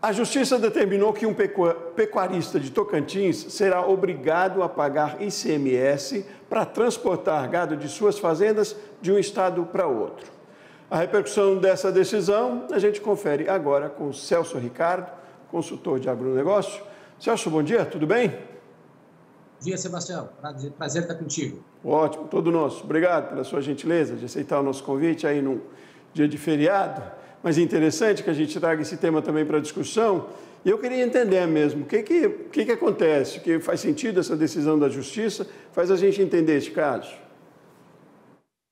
A Justiça determinou que um pecuarista de Tocantins será obrigado a pagar ICMS para transportar gado de suas fazendas de um estado para outro. A repercussão dessa decisão a gente confere agora com Celso Ricardo, consultor de agronegócio. Celso, bom dia, tudo bem? Bom dia, Sebastião. Prazer, prazer estar contigo. Ótimo, todo nosso. Obrigado pela sua gentileza de aceitar o nosso convite aí num dia de feriado mas é interessante que a gente traga esse tema também para discussão. E eu queria entender mesmo o que, que, que, que acontece, que faz sentido essa decisão da Justiça, faz a gente entender esse caso.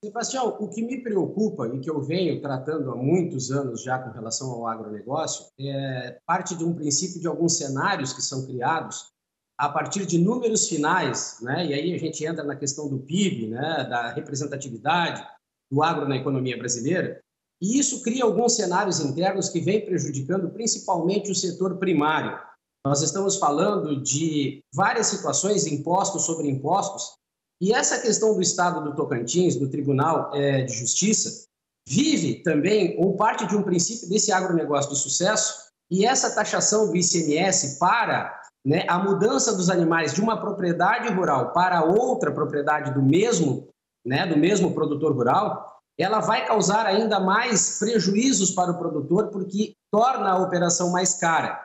Sebastião, o que me preocupa e que eu venho tratando há muitos anos já com relação ao agronegócio é parte de um princípio de alguns cenários que são criados a partir de números finais, né? e aí a gente entra na questão do PIB, né? da representatividade do agro na economia brasileira, e isso cria alguns cenários internos que vêm prejudicando principalmente o setor primário. Nós estamos falando de várias situações, impostos sobre impostos, e essa questão do Estado do Tocantins, do Tribunal é, de Justiça, vive também, ou parte de um princípio desse agronegócio de sucesso, e essa taxação do ICMS para né, a mudança dos animais de uma propriedade rural para outra propriedade do mesmo, né, do mesmo produtor rural, ela vai causar ainda mais prejuízos para o produtor, porque torna a operação mais cara.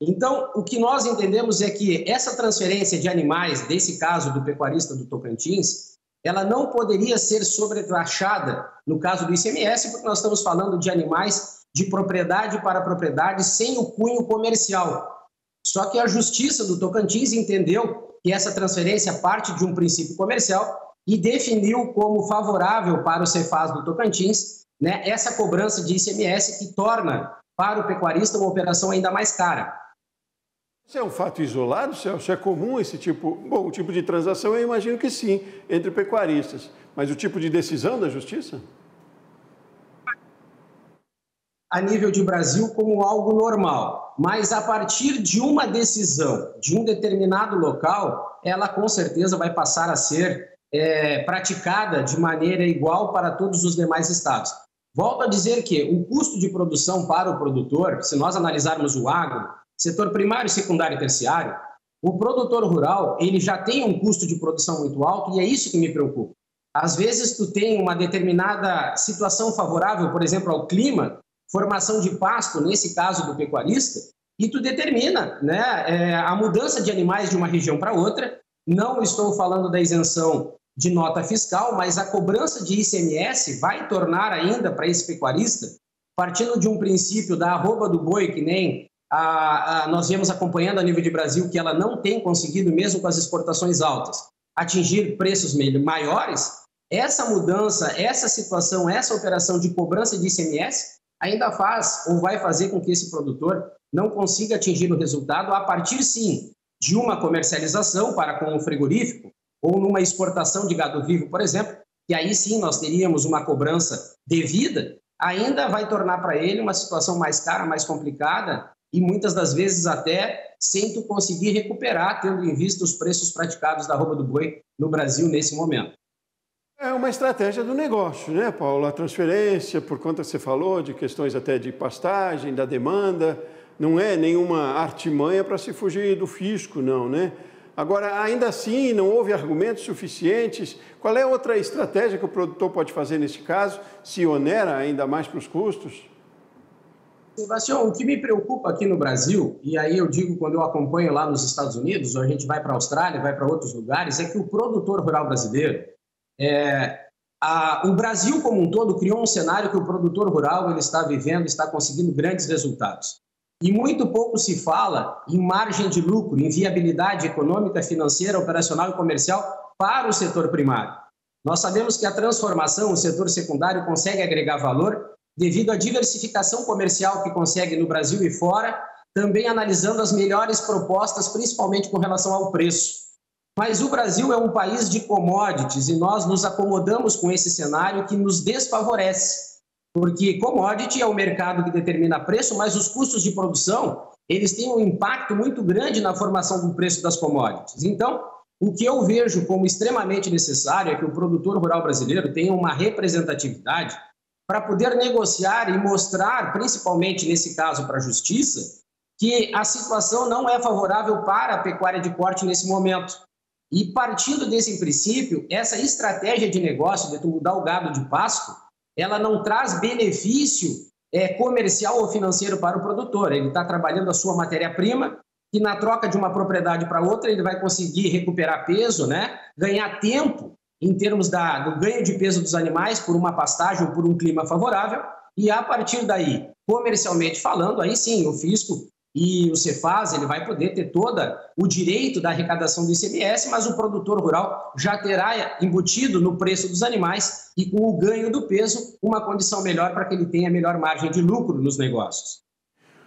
Então, o que nós entendemos é que essa transferência de animais, desse caso do pecuarista do Tocantins, ela não poderia ser sobretaxada no caso do ICMS, porque nós estamos falando de animais de propriedade para propriedade sem o cunho comercial. Só que a Justiça do Tocantins entendeu que essa transferência parte de um princípio comercial e definiu como favorável para o Cefaz do Tocantins né, essa cobrança de ICMS que torna para o pecuarista uma operação ainda mais cara. Isso é um fato isolado, Celso? É comum esse tipo? Bom, o tipo de transação eu imagino que sim, entre pecuaristas. Mas o tipo de decisão da justiça? A nível de Brasil, como algo normal. Mas a partir de uma decisão de um determinado local, ela com certeza vai passar a ser é, praticada de maneira igual para todos os demais estados. Volto a dizer que o custo de produção para o produtor, se nós analisarmos o agro, setor primário, secundário e terciário, o produtor rural ele já tem um custo de produção muito alto e é isso que me preocupa. Às vezes tu tem uma determinada situação favorável, por exemplo, ao clima, formação de pasto, nesse caso do pecuarista, e tu determina né, é, a mudança de animais de uma região para outra. Não estou falando da isenção de nota fiscal, mas a cobrança de ICMS vai tornar ainda para esse pecuarista, partindo de um princípio da arroba do boi, que nem a, a, nós viemos acompanhando a nível de Brasil, que ela não tem conseguido, mesmo com as exportações altas, atingir preços maiores, essa mudança, essa situação, essa operação de cobrança de ICMS ainda faz ou vai fazer com que esse produtor não consiga atingir o resultado a partir, sim, de uma comercialização para com o frigorífico, ou numa exportação de gado vivo, por exemplo, que aí sim nós teríamos uma cobrança devida, ainda vai tornar para ele uma situação mais cara, mais complicada e muitas das vezes até sem tu conseguir recuperar, tendo em vista os preços praticados da roupa do boi no Brasil nesse momento. É uma estratégia do negócio, né, Paulo? A transferência, por conta que você falou, de questões até de pastagem, da demanda, não é nenhuma artimanha para se fugir do fisco, não, né? Agora, ainda assim, não houve argumentos suficientes. Qual é outra estratégia que o produtor pode fazer nesse caso? Se onera ainda mais para os custos? Sebastião, o que me preocupa aqui no Brasil, e aí eu digo quando eu acompanho lá nos Estados Unidos, ou a gente vai para a Austrália, vai para outros lugares, é que o produtor rural brasileiro, é, a, o Brasil como um todo criou um cenário que o produtor rural ele está vivendo, está conseguindo grandes resultados. E muito pouco se fala em margem de lucro, em viabilidade econômica, financeira, operacional e comercial para o setor primário. Nós sabemos que a transformação, o setor secundário consegue agregar valor devido à diversificação comercial que consegue no Brasil e fora, também analisando as melhores propostas, principalmente com relação ao preço. Mas o Brasil é um país de commodities e nós nos acomodamos com esse cenário que nos desfavorece porque commodity é o mercado que determina preço, mas os custos de produção, eles têm um impacto muito grande na formação do preço das commodities. Então, o que eu vejo como extremamente necessário é que o produtor rural brasileiro tenha uma representatividade para poder negociar e mostrar, principalmente nesse caso para a justiça, que a situação não é favorável para a pecuária de corte nesse momento. E partindo desse princípio, essa estratégia de negócio de mudar o gado de pasto, ela não traz benefício é, comercial ou financeiro para o produtor. Ele está trabalhando a sua matéria-prima e na troca de uma propriedade para outra ele vai conseguir recuperar peso, né? ganhar tempo em termos da, do ganho de peso dos animais por uma pastagem ou por um clima favorável. E a partir daí, comercialmente falando, aí sim, o fisco e o Cefaz ele vai poder ter todo o direito da arrecadação do ICMS, mas o produtor rural já terá embutido no preço dos animais e com o ganho do peso uma condição melhor para que ele tenha melhor margem de lucro nos negócios.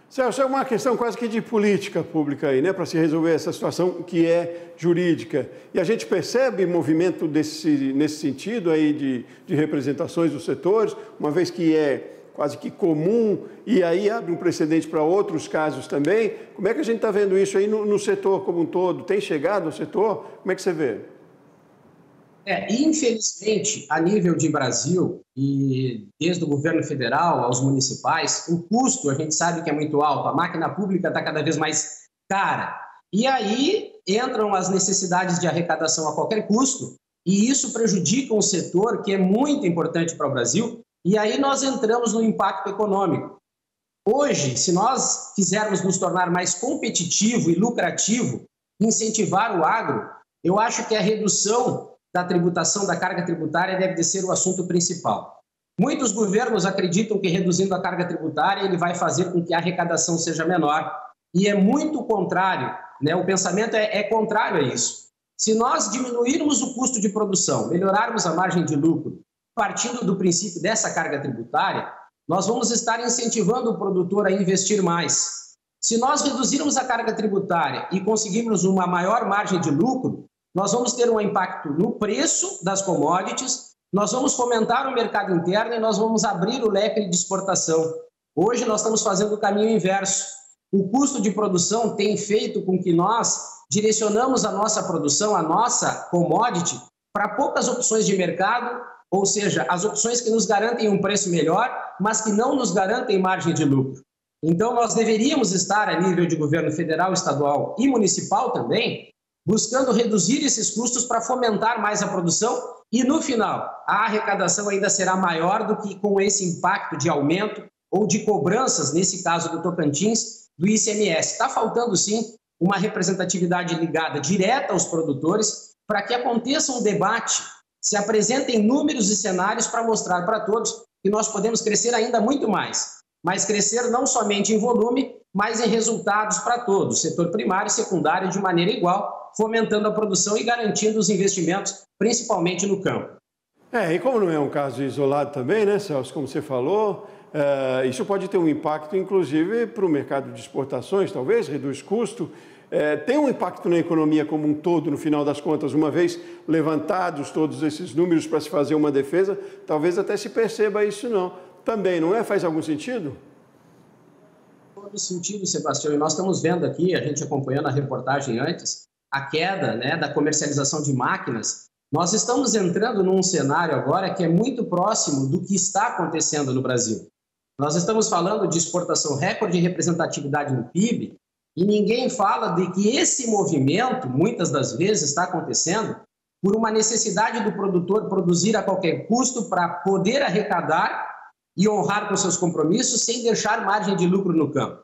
Celso, é uma questão quase que de política pública aí, né, para se resolver essa situação que é jurídica. E a gente percebe movimento desse, nesse sentido aí de, de representações dos setores, uma vez que é quase que comum, e aí abre um precedente para outros casos também. Como é que a gente está vendo isso aí no, no, setor como um todo? Tem chegado ao setor? Como é que você vê? É, infelizmente, a nível de Brasil, e desde o governo federal aos municipais, o custo a gente sabe que é muito alto, a máquina pública está cada vez mais cara. E aí entram as necessidades de arrecadação a qualquer custo, e isso prejudica um setor que é muito importante para o Brasil, e aí nós entramos no impacto econômico. Hoje, se nós quisermos nos tornar mais competitivo e lucrativo, incentivar o agro, eu acho que a redução da tributação da carga tributária deve ser o assunto principal. Muitos governos acreditam que reduzindo a carga tributária ele vai fazer com que a arrecadação seja menor e é muito contrário, né? O pensamento é, é contrário a isso. Se nós diminuirmos o custo de produção, melhorarmos a margem de lucro partindo do princípio dessa carga tributária, nós vamos estar incentivando o produtor a investir mais. Se nós reduzirmos a carga tributária e conseguirmos uma maior margem de lucro, nós vamos ter um impacto no preço das commodities, nós vamos fomentar o mercado interno e nós vamos abrir o leque de exportação. Hoje nós estamos fazendo o caminho inverso. O custo de produção tem feito com que nós direcionamos a nossa produção, a nossa commodity, para poucas opções de mercado ou seja, as opções que nos garantem um preço melhor, mas que não nos garantem margem de lucro. Então, nós deveríamos estar, a nível de governo federal, estadual e municipal também, buscando reduzir esses custos para fomentar mais a produção e, no final, a arrecadação ainda será maior do que com esse impacto de aumento ou de cobranças, nesse caso do Tocantins, do ICMS. Está faltando, sim, uma representatividade ligada direta aos produtores para que aconteça um debate se apresentem números e cenários para mostrar para todos que nós podemos crescer ainda muito mais, mas crescer não somente em volume, mas em resultados para todos, setor primário e secundário de maneira igual, fomentando a produção e garantindo os investimentos, principalmente no campo. É, e como não é um caso isolado também, né, Celso, como você falou, é, isso pode ter um impacto, inclusive, para o mercado de exportações, talvez, reduz custo, é, tem um impacto na economia como um todo, no final das contas, uma vez levantados todos esses números para se fazer uma defesa, talvez até se perceba isso não. Também, não é? Faz algum sentido? Todo sentido, Sebastião. E nós estamos vendo aqui, a gente acompanhando a reportagem antes, a queda né, da comercialização de máquinas. Nós estamos entrando num cenário agora que é muito próximo do que está acontecendo no Brasil. Nós estamos falando de exportação recorde de representatividade no PIB, e ninguém fala de que esse movimento, muitas das vezes, está acontecendo por uma necessidade do produtor produzir a qualquer custo para poder arrecadar e honrar com seus compromissos sem deixar margem de lucro no campo.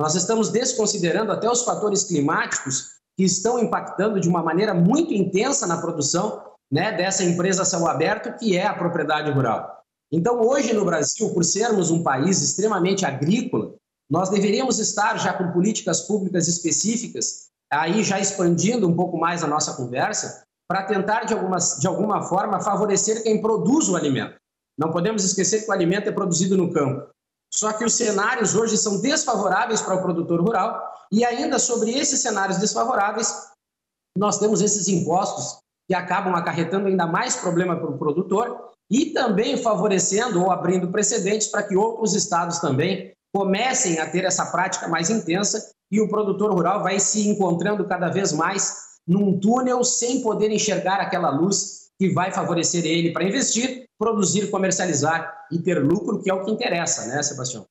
Nós estamos desconsiderando até os fatores climáticos que estão impactando de uma maneira muito intensa na produção né, dessa empresa céu aberto, que é a propriedade rural. Então, hoje no Brasil, por sermos um país extremamente agrícola, nós deveríamos estar já com políticas públicas específicas, aí já expandindo um pouco mais a nossa conversa, para tentar, de, algumas, de alguma forma, favorecer quem produz o alimento. Não podemos esquecer que o alimento é produzido no campo. Só que os cenários hoje são desfavoráveis para o produtor rural, e ainda sobre esses cenários desfavoráveis, nós temos esses impostos que acabam acarretando ainda mais problema para o produtor e também favorecendo ou abrindo precedentes para que outros estados também comecem a ter essa prática mais intensa e o produtor rural vai se encontrando cada vez mais num túnel sem poder enxergar aquela luz que vai favorecer ele para investir, produzir, comercializar e ter lucro, que é o que interessa, né, Sebastião?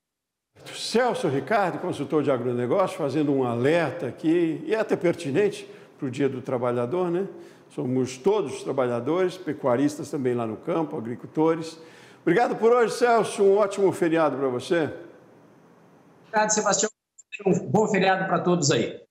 Celso Ricardo, consultor de agronegócio, fazendo um alerta aqui, e é até pertinente para o Dia do Trabalhador, né? Somos todos trabalhadores, pecuaristas também lá no campo, agricultores. Obrigado por hoje, Celso. Um ótimo feriado para você. Obrigado, Sebastião. Um bom feriado para todos aí.